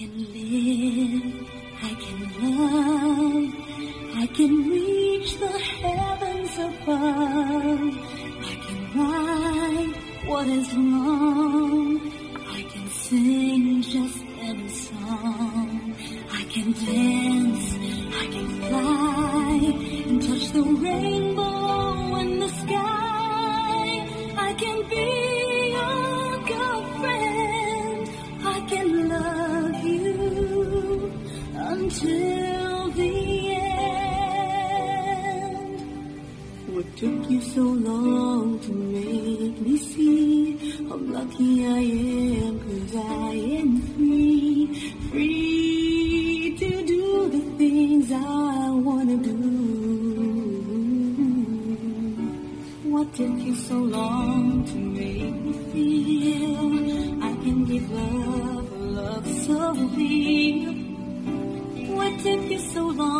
can live, I can love, I can reach the heavens above. I can right what is wrong. I can sing just any song. I can dance, I can fly and touch the rainbow What took you so long to make me see how lucky I am? Cause I am free, free to do the things I wanna do. What took you so long to make me feel I can give love, love so real? What took you so long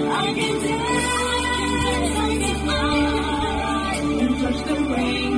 I can dance, I can fly, and touch the rainbow